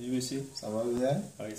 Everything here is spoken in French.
Salut monsieur. Ça va bien? Ah oui,